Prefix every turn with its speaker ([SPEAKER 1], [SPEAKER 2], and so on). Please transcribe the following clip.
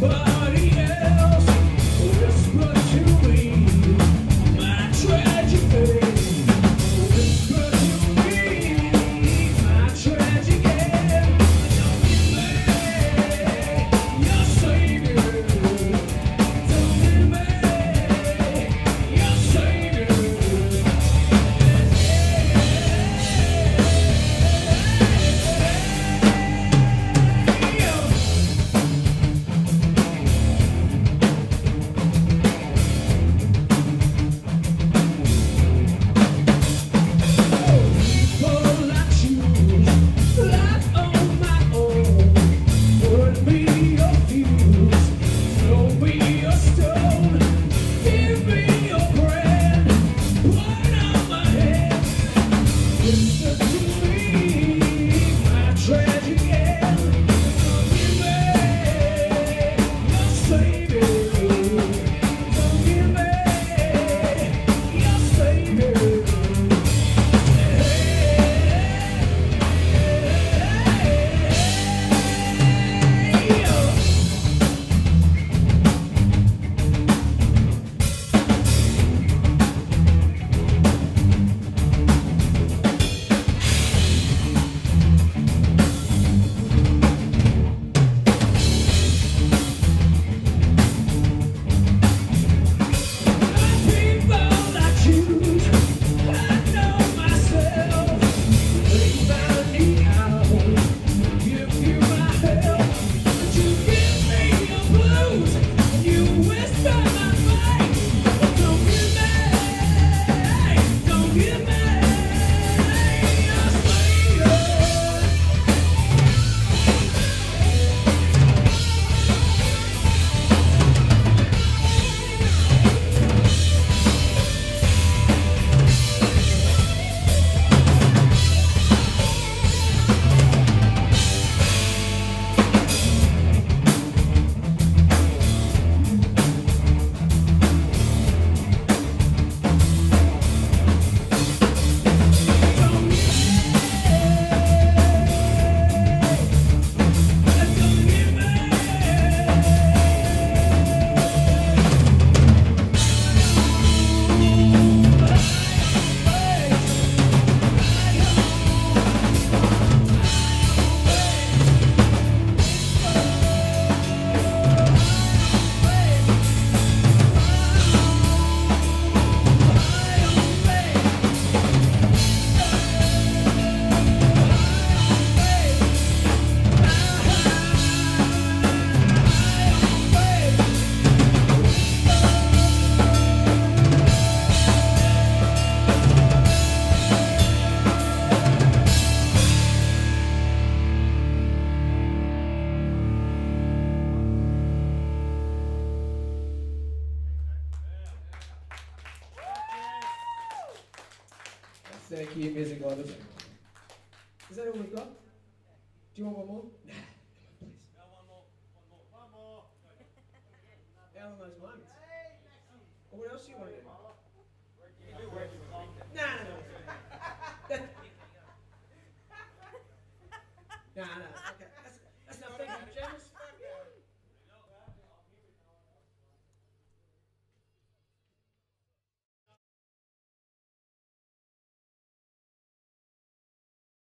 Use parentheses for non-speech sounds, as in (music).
[SPEAKER 1] Whoa. Thank you, amazing artist. Is that all we've got? Do you want one more? (laughs) Nah, please. One more, one more, one more. Down those moments. What else do you want to do? No, no, no. nah, nah. (laughs)